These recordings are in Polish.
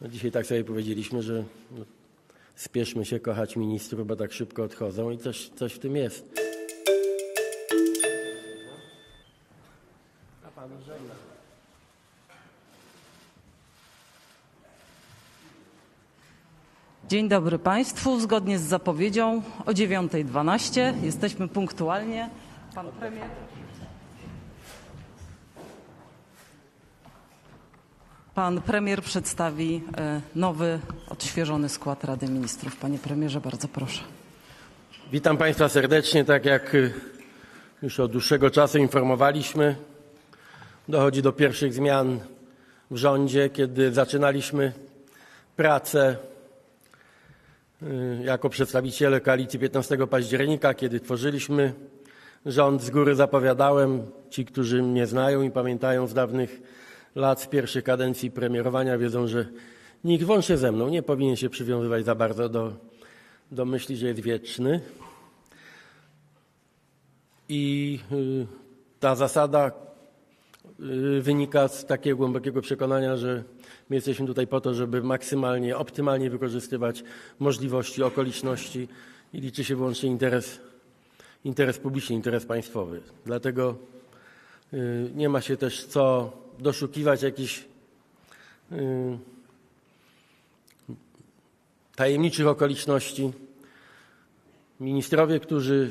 No dzisiaj tak sobie powiedzieliśmy, że no, spieszmy się kochać ministrów, bo tak szybko odchodzą i coś, coś w tym jest. A pan żegna. Dzień dobry Państwu. Zgodnie z zapowiedzią o 9.12 jesteśmy punktualnie. Pan premier. Pan premier przedstawi e, nowy, odświeżony skład Rady Ministrów. Panie premierze, bardzo proszę. Witam Państwa serdecznie. Tak jak y, już od dłuższego czasu informowaliśmy, dochodzi do pierwszych zmian w rządzie, kiedy zaczynaliśmy pracę y, jako przedstawiciele koalicji 15 października, kiedy tworzyliśmy rząd. Z góry zapowiadałem, ci, którzy mnie znają i pamiętają z dawnych lat, z pierwszej kadencji premierowania, wiedzą, że nikt włącznie ze mną nie powinien się przywiązywać za bardzo do, do myśli, że jest wieczny. I y, ta zasada y, wynika z takiego głębokiego przekonania, że my jesteśmy tutaj po to, żeby maksymalnie, optymalnie wykorzystywać możliwości, okoliczności i liczy się wyłącznie interes, interes publiczny, interes państwowy. Dlatego y, nie ma się też co doszukiwać jakichś y, tajemniczych okoliczności. Ministrowie, którzy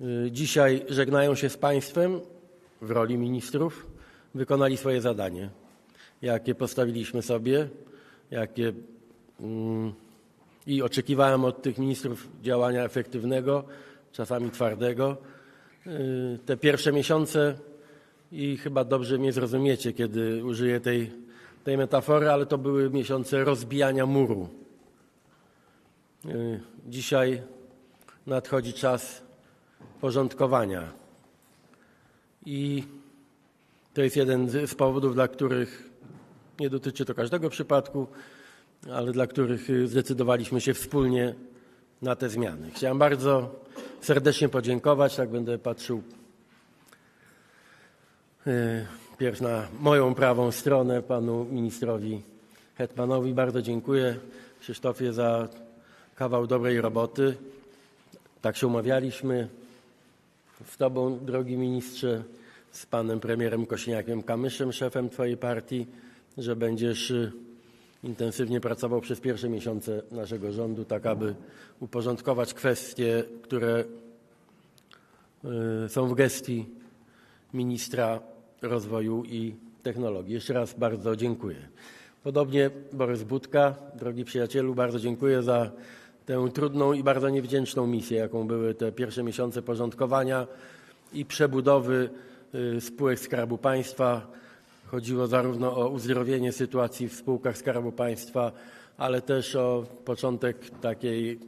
y, dzisiaj żegnają się z państwem w roli ministrów, wykonali swoje zadanie, jakie postawiliśmy sobie, jakie mm, i oczekiwałem od tych ministrów działania efektywnego, czasami twardego. Y, Te pierwsze miesiące i chyba dobrze mnie zrozumiecie, kiedy użyję tej, tej metafory, ale to były miesiące rozbijania muru. Y, Dzisiaj nadchodzi czas porządkowania. I to jest jeden z powodów, dla których nie dotyczy to każdego przypadku, ale dla których y, zdecydowaliśmy się wspólnie na te zmiany. Chciałem bardzo serdecznie podziękować, tak będę patrzył pierw na moją prawą stronę, panu ministrowi Hetmanowi. Bardzo dziękuję Krzysztofie za kawał dobrej roboty. Tak się umawialiśmy z tobą, drogi ministrze, z panem premierem Kośniakiem Kamyszem, szefem twojej partii, że będziesz y, intensywnie pracował przez pierwsze miesiące naszego rządu, tak aby uporządkować kwestie, które y, są w gestii ministra rozwoju i technologii. Jeszcze raz bardzo dziękuję. Podobnie Borys Budka, drogi przyjacielu, bardzo dziękuję za tę trudną i bardzo niewdzięczną misję, jaką były te pierwsze miesiące porządkowania i przebudowy y, spółek Skarbu Państwa. Chodziło zarówno o uzdrowienie sytuacji w spółkach Skarbu Państwa, ale też o początek takiej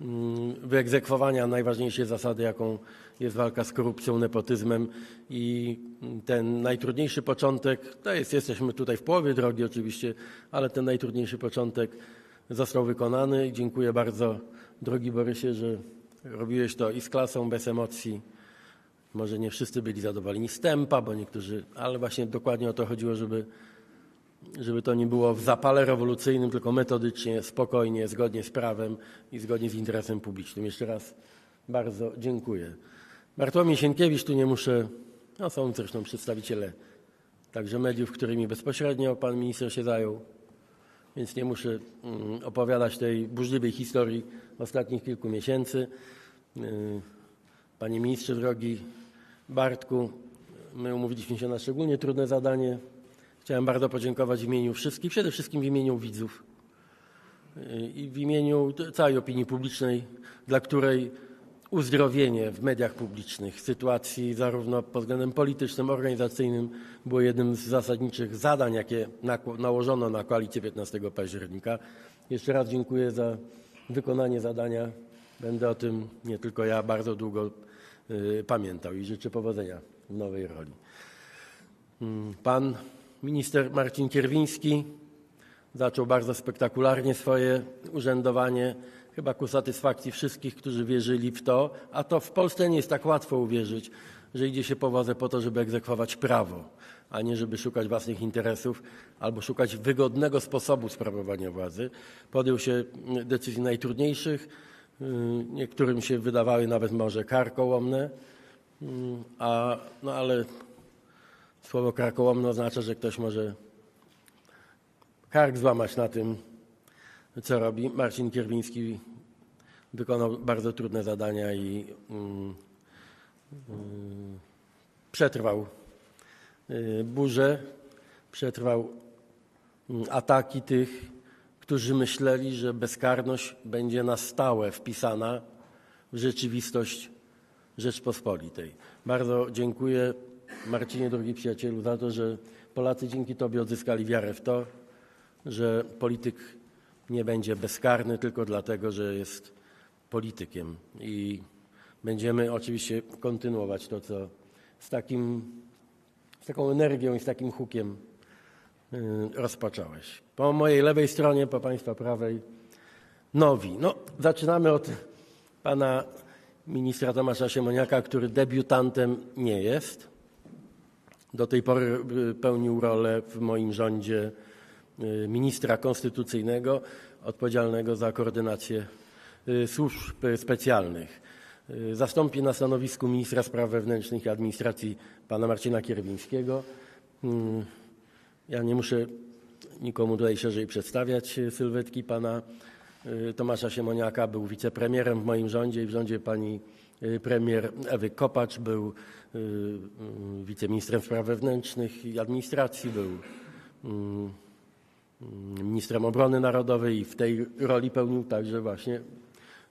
mm, wyegzekwowania najważniejszej zasady, jaką jest walka z korupcją, nepotyzmem i ten najtrudniejszy początek, to jest, jesteśmy tutaj w połowie drogi oczywiście, ale ten najtrudniejszy początek został wykonany. Dziękuję bardzo drogi Borysie, że robiłeś to i z klasą, bez emocji. Może nie wszyscy byli zadowoleni z tempa, bo niektórzy, ale właśnie dokładnie o to chodziło, żeby, żeby to nie było w zapale rewolucyjnym, tylko metodycznie, spokojnie, zgodnie z prawem i zgodnie z interesem publicznym. Jeszcze raz bardzo dziękuję. Bartłomiej Sienkiewicz, tu nie muszę, no są zresztą przedstawiciele także mediów, którymi bezpośrednio pan minister się zajął, więc nie muszę mm, opowiadać tej burzliwej historii ostatnich kilku miesięcy. Yy, Panie ministrze drogi Bartku, my umówiliśmy się na szczególnie trudne zadanie. Chciałem bardzo podziękować w imieniu wszystkich, przede wszystkim w imieniu widzów yy, i w imieniu całej opinii publicznej, dla której uzdrowienie w mediach publicznych sytuacji zarówno pod względem politycznym, organizacyjnym było jednym z zasadniczych zadań, jakie nałożono na koalicję 15 października. Jeszcze raz dziękuję za wykonanie zadania. Będę o tym nie tylko ja bardzo długo y, pamiętał i życzę powodzenia w nowej roli. Mm, Pan minister Marcin Kierwiński zaczął bardzo spektakularnie swoje urzędowanie, chyba ku satysfakcji wszystkich, którzy wierzyli w to, a to w Polsce nie jest tak łatwo uwierzyć, że idzie się po władze po to, żeby egzekwować prawo, a nie żeby szukać własnych interesów albo szukać wygodnego sposobu sprawowania władzy. Podjął się mm, decyzji najtrudniejszych, y, niektórym się wydawały nawet może karkołomne, mm, a, no ale słowo karkołomne oznacza, że ktoś może kark złamać na tym, co robi. Marcin Kierwiński wykonał bardzo trudne zadania i mm, mm, przetrwał y, burzę, przetrwał mm, ataki tych, którzy myśleli, że bezkarność będzie na stałe wpisana w rzeczywistość Rzeczpospolitej. Bardzo dziękuję Marcinie, drogi przyjacielu, za to, że Polacy dzięki Tobie odzyskali wiarę w to, że polityk nie będzie bezkarny tylko dlatego, że jest politykiem. I będziemy oczywiście kontynuować to, co z, takim, z taką energią i z takim hukiem y, rozpocząłeś. Po mojej lewej stronie, po Państwa prawej, nowi. No, zaczynamy od pana ministra Tomasza Siemoniaka, który debiutantem nie jest. Do tej pory y, pełnił rolę w moim rządzie ministra konstytucyjnego odpowiedzialnego za koordynację y, służb specjalnych. Y, Zastąpi na stanowisku ministra spraw wewnętrznych i administracji pana Marcina Kierwińskiego. Mm, Ja nie muszę nikomu tutaj szerzej przedstawiać y, sylwetki pana y, Tomasza Siemoniaka. Był wicepremierem w moim rządzie i w rządzie pani y, premier Ewy Kopacz. Był y, y, wiceministrem spraw wewnętrznych i administracji. Był mm, ministrem obrony narodowej i w tej roli pełnił także właśnie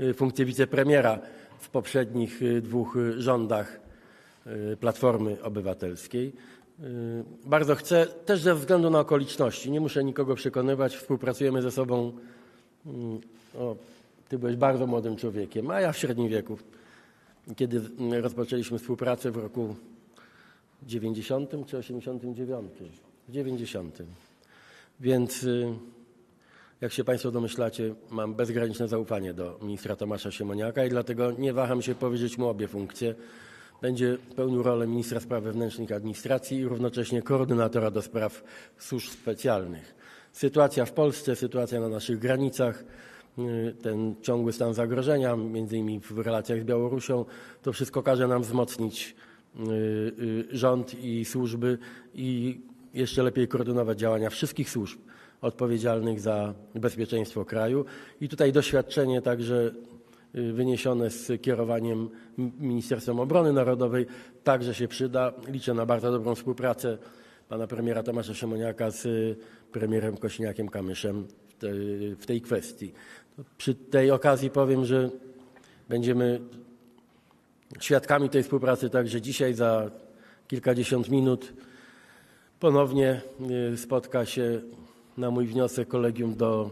y, funkcję wicepremiera w poprzednich y, dwóch y, rządach Platformy Obywatelskiej. Bardzo chcę, też ze względu na okoliczności, nie muszę nikogo przekonywać, współpracujemy ze sobą. mm, O, ty byłeś bardzo młodym człowiekiem, a ja w średnim wieku. Kiedy mm, rozpoczęliśmy współpracę w roku 90 czy 89? W 90. Więc y, jak się Państwo domyślacie, mam bezgraniczne zaufanie do ministra Tomasza Siemoniaka i dlatego nie waham się powierzyć mu obie funkcje. Będzie pełnił rolę ministra spraw wewnętrznych i administracji i równocześnie koordynatora do spraw służb specjalnych. Sytuacja w Polsce, sytuacja na naszych granicach, y, ten ciągły stan zagrożenia, między innymi w relacjach z Białorusią, to wszystko każe nam wzmocnić y, rząd i służby i jeszcze lepiej koordynować działania wszystkich służb odpowiedzialnych za bezpieczeństwo kraju. I tutaj doświadczenie także y, wyniesione z kierowaniem Ministerstwem Obrony Narodowej także się przyda. Liczę na bardzo dobrą współpracę pana premiera Tomasza Siemoniaka z y, premierem Kośniakiem-Kamyszem w tej, w tej kwestii. Przy tej okazji powiem, że będziemy świadkami tej współpracy także dzisiaj za kilkadziesiąt minut ponownie y, spotka się na mój wniosek kolegium do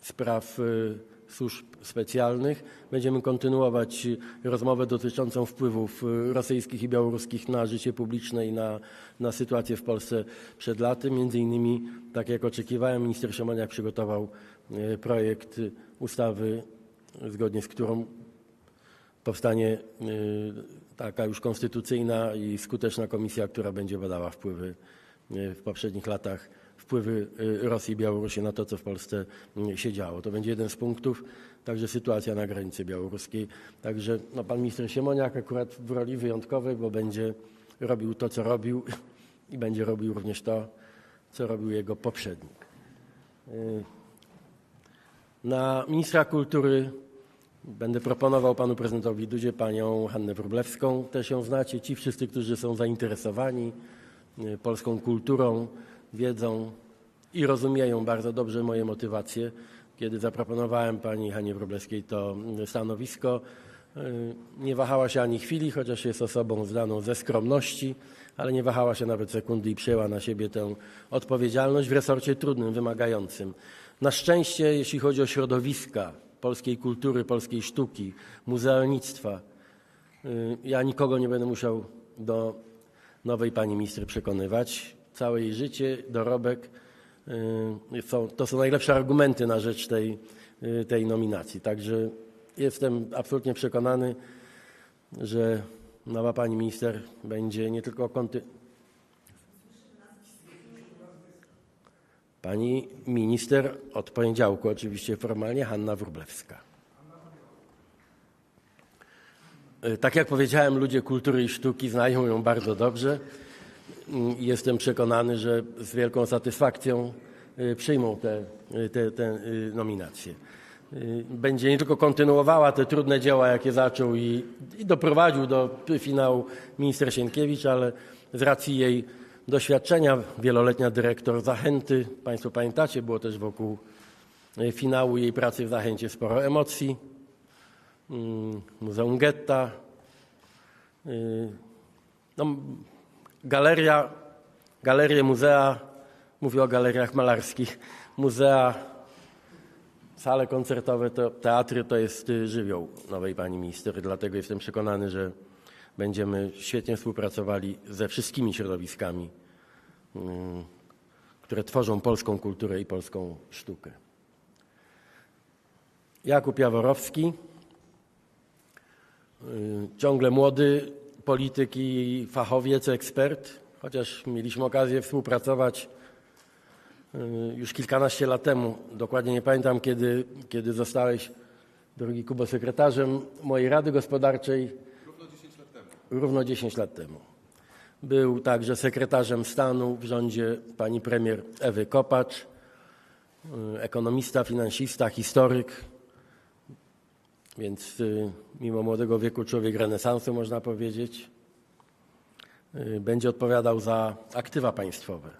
spraw y, służb specjalnych. Będziemy kontynuować y, rozmowę dotyczącą wpływów rosyjskich i białoruskich na życie publiczne i na, na sytuację w Polsce przed laty. Między innymi, tak jak oczekiwałem, minister Siemoniak przygotował projekt ustawy, zgodnie z którą powstanie taka już konstytucyjna i skuteczna komisja, która będzie badała wpływy w poprzednich latach, wpływy y, Rosji i Białorusi na to, co w Polsce się działo. To będzie jeden z punktów, także sytuacja na granicy białoruskiej. Także no, pan minister Siemoniak akurat w roli wyjątkowej, bo będzie robił to, co robił i będzie robił również to, co robił jego poprzednik. Y, Na ministra kultury Będę proponował panu prezydentowi Dudzie panią Hannę Wróblewską. Też ją znacie. Ci wszyscy, którzy są zainteresowani polską kulturą, wiedzą i rozumieją bardzo dobrze moje motywacje. Kiedy zaproponowałem pani Hanie Wróblewskiej to y, stanowisko, y, nie wahała się ani chwili, chociaż jest osobą znaną ze skromności, ale nie wahała się nawet sekundy i przyjęła na siebie tę odpowiedzialność w resorcie trudnym, wymagającym. Na szczęście, jeśli chodzi o środowiska polskiej kultury, polskiej sztuki, muzealnictwa, ja nikogo nie będę musiał do nowej pani minister przekonywać. Całe jej życie, dorobek y, to są najlepsze argumenty na rzecz tej, y, tej nominacji. Także jestem absolutnie przekonany, że nowa pani minister będzie nie tylko konty... Pani minister od poniedziałku, oczywiście formalnie, Hanna Wróblewska. Tak jak powiedziałem, ludzie kultury i sztuki znają ją bardzo dobrze. Mm, Jestem przekonany, że z wielką satysfakcją y, przyjmą te, y, te, te nominacje. Będzie nie tylko kontynuowała te trudne dzieła, jakie zaczął i, i doprowadził do finału minister Sienkiewicz, ale z racji jej doświadczenia, wieloletnia dyrektor Zachęty, Państwo pamiętacie, było też wokół finału jej pracy w Zachęcie sporo emocji. Mm, Muzeum Getta, y, no, galeria, galerie, muzea, mówię o galeriach malarskich, muzea, sale koncertowe, to, teatry to jest y, żywioł nowej pani minister. Dlatego jestem przekonany, że będziemy świetnie współpracowali ze wszystkimi środowiskami, mm, które tworzą polską kulturę i polską sztukę. Jakub Jaworowski, y, ciągle młody polityk i fachowiec, ekspert, chociaż mieliśmy okazję współpracować y, już kilkanaście lat temu. Dokładnie nie pamiętam, kiedy, kiedy zostałeś, drogi Kubo, sekretarzem mojej Rady Gospodarczej. Równo 10 lat temu. Był także sekretarzem stanu w rządzie pani premier Ewy Kopacz, y, ekonomista, finansista, historyk, więc y, mimo młodego wieku człowiek renesansu, można powiedzieć. Y, Będzie odpowiadał za aktywa państwowe.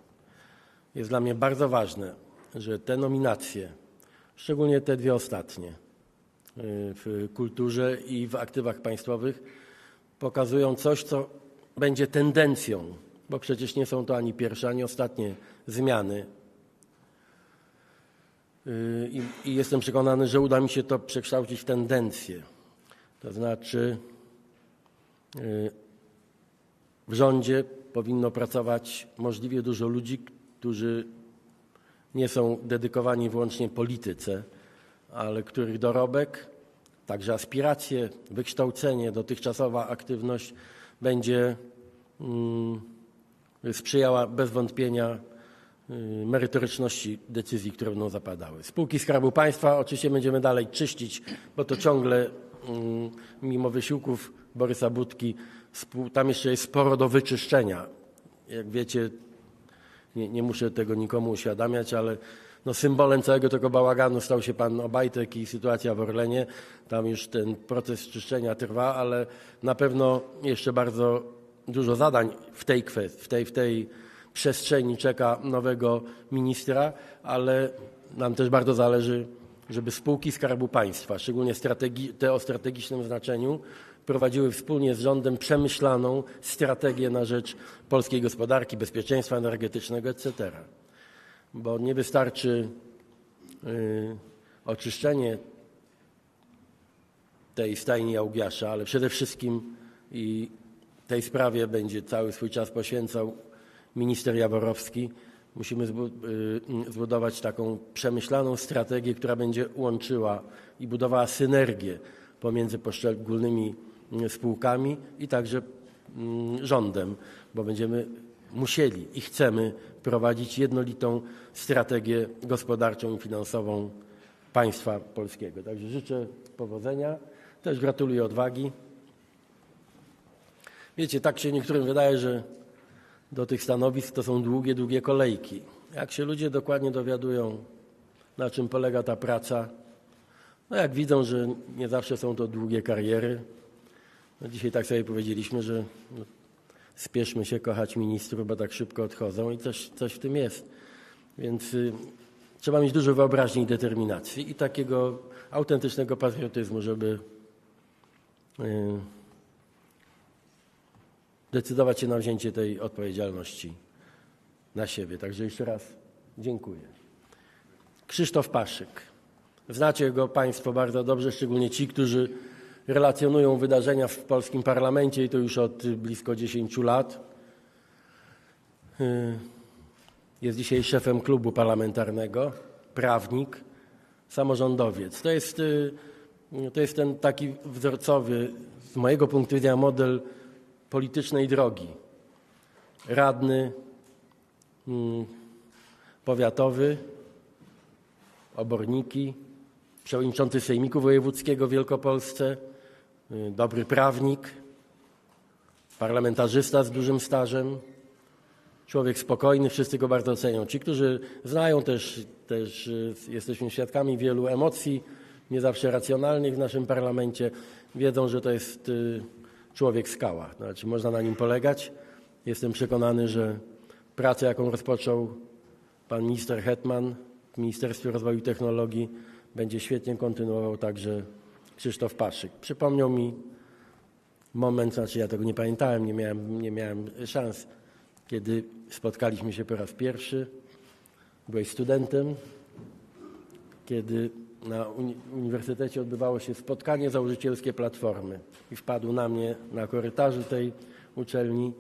Jest dla mnie bardzo ważne, że te nominacje, szczególnie te dwie ostatnie, y, w kulturze i w aktywach państwowych, pokazują coś, co będzie tendencją, bo przecież nie są to ani pierwsze, ani ostatnie zmiany I, I jestem przekonany, że uda mi się to przekształcić w tendencję. To znaczy, y, w rządzie powinno pracować możliwie dużo ludzi, którzy nie są dedykowani wyłącznie polityce, ale których dorobek, także aspiracje, wykształcenie, dotychczasowa aktywność będzie mm, sprzyjała bez wątpienia y, merytoryczności decyzji, które będą zapadały. Spółki Skarbu Państwa oczywiście będziemy dalej czyścić, bo to ciągle, mm, mimo wysiłków Borysa Budki, tam jeszcze jest sporo do wyczyszczenia. Jak wiecie, nie, nie muszę tego nikomu uświadamiać, ale no symbolem całego tego bałaganu stał się pan Obajtek i sytuacja w Orlenie. Tam już ten proces czyszczenia trwa, ale na pewno jeszcze bardzo dużo zadań w tej kwestii, w tej, w tej przestrzeni czeka nowego ministra, ale nam też bardzo zależy, żeby spółki Skarbu Państwa, szczególnie te o strategicznym znaczeniu, prowadziły wspólnie z rządem przemyślaną strategię na rzecz polskiej gospodarki, bezpieczeństwa energetycznego, etc. Bo nie wystarczy y, oczyszczenie tej stajni Jałgiasza, ale przede wszystkim i tej sprawie będzie cały swój czas poświęcał minister Jaworowski. Musimy y, zbudować taką przemyślaną strategię, która będzie łączyła i budowała synergię pomiędzy poszczególnymi y, spółkami i także mm, rządem, bo będziemy musieli i chcemy prowadzić jednolitą strategię gospodarczą i finansową państwa polskiego. Także życzę powodzenia. Też gratuluję odwagi. Wiecie, tak się niektórym wydaje, że do tych stanowisk to są długie, długie kolejki. Jak się ludzie dokładnie dowiadują, na czym polega ta praca, no jak widzą, że nie zawsze są to długie kariery, no dzisiaj tak sobie powiedzieliśmy, że no, spieszmy się kochać ministrów, bo tak szybko odchodzą i coś, coś w tym jest. Więc y, trzeba mieć dużo wyobraźni i determinacji i takiego autentycznego patriotyzmu, żeby y, decydować się na wzięcie tej odpowiedzialności na siebie. Także jeszcze raz dziękuję. Krzysztof Paszyk. Znacie go Państwo bardzo dobrze, szczególnie ci, którzy relacjonują wydarzenia w polskim parlamencie i to już od blisko 10 lat. Y, Jest dzisiaj szefem klubu parlamentarnego, prawnik, samorządowiec. To jest, y, to jest ten taki wzorcowy, z mojego punktu widzenia, model politycznej drogi. Radny, mm, powiatowy, oborniki, przewodniczący Sejmiku Wojewódzkiego w Wielkopolsce, y, dobry prawnik, parlamentarzysta z dużym stażem, człowiek spokojny, wszyscy go bardzo cenią. Ci, którzy znają też, też y, jesteśmy świadkami wielu emocji, nie zawsze racjonalnych w naszym parlamencie, wiedzą, że to jest y, człowiek skała. Znaczy, można na nim polegać. Jestem przekonany, że pracę, jaką rozpoczął pan minister Hetman w Ministerstwie Rozwoju i Technologii, będzie świetnie kontynuował także Krzysztof Paszyk. Przypomniał mi moment, znaczy ja tego nie pamiętałem, nie miałem, nie miałem szans, kiedy spotkaliśmy się po raz pierwszy. Byłeś studentem, kiedy na uni- uniwersytecie odbywało się spotkanie założycielskie Platformy i wpadł na mnie na korytarzu tej uczelni.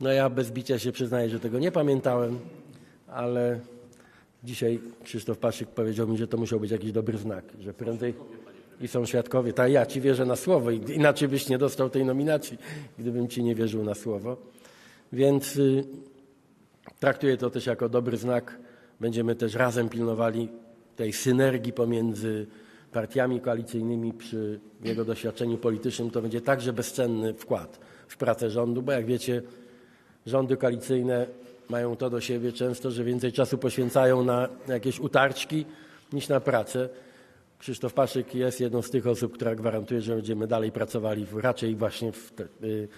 No ja bez bicia się przyznaję, że tego nie pamiętałem, ale dzisiaj Krzysztof Paszyk powiedział mi, że to musiał być jakiś dobry znak, że prędzej i są świadkowie. Tak, ja ci wierzę na słowo, inaczej byś nie dostał tej nominacji, gdybym ci nie wierzył na słowo. Więc y, traktuję to też jako dobry znak. Będziemy też razem pilnowali tej synergii pomiędzy partiami koalicyjnymi przy jego doświadczeniu politycznym. To będzie także bezcenny wkład w pracę rządu, bo jak wiecie, rządy koalicyjne mają to do siebie często, że więcej czasu poświęcają na jakieś utarczki niż na pracę. Krzysztof Paszyk jest jedną z tych osób, która gwarantuje, że będziemy dalej pracowali w, raczej właśnie w, y,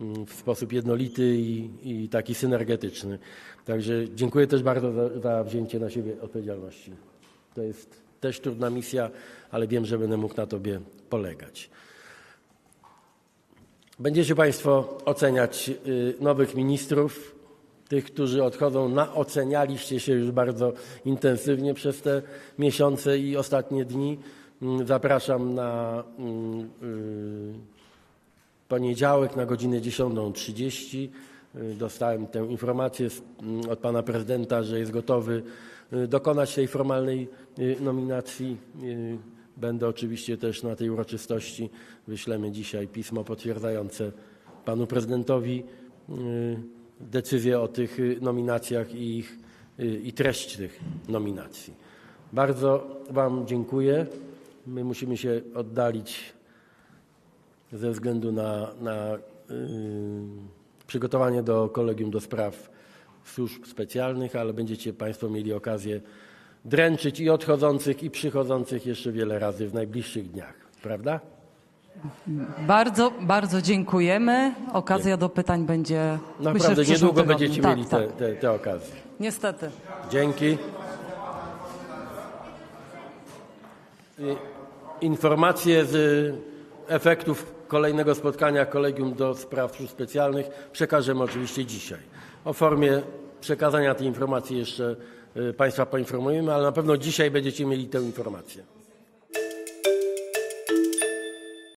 mm, w sposób jednolity i, i taki synergetyczny. Także dziękuję też bardzo za, za wzięcie na siebie odpowiedzialności. To jest też trudna misja, ale wiem, że będę mógł na Tobie polegać. Będziecie Państwo oceniać y, nowych ministrów, tych, którzy odchodzą, naocenialiście się już bardzo intensywnie przez te miesiące i ostatnie dni. Mm, Zapraszam na mm, y, poniedziałek na godzinę 10.30. Y, Dostałem tę informację mm, od pana prezydenta, że jest gotowy y, dokonać tej formalnej y, nominacji. Będę oczywiście też na tej uroczystości. Wyślemy dzisiaj pismo potwierdzające panu prezydentowi decyzję o tych nominacjach i, ich, i treść tych nominacji. Bardzo Wam dziękuję. My musimy się oddalić ze względu na, na y, przygotowanie do kolegium do spraw służb specjalnych, ale będziecie Państwo mieli okazję dręczyć i odchodzących, i przychodzących jeszcze wiele razy w najbliższych dniach. Prawda? Bardzo, bardzo dziękujemy. Okazja do pytań będzie myślę, w Naprawdę niedługo tygodniu. będziecie tak, mieli tak. te, te, te okazje. Niestety. Dzięki. Informacje z efektów kolejnego spotkania Kolegium do Spraw Służb Specjalnych przekażemy oczywiście dzisiaj. O formie przekazania tej informacji jeszcze y, Państwa poinformujemy, ale na pewno dzisiaj będziecie mieli tę informację.